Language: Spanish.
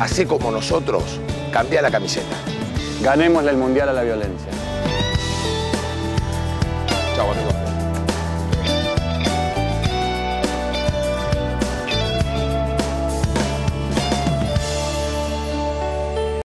así como nosotros, cambia la camiseta. Ganémosle el Mundial a la violencia.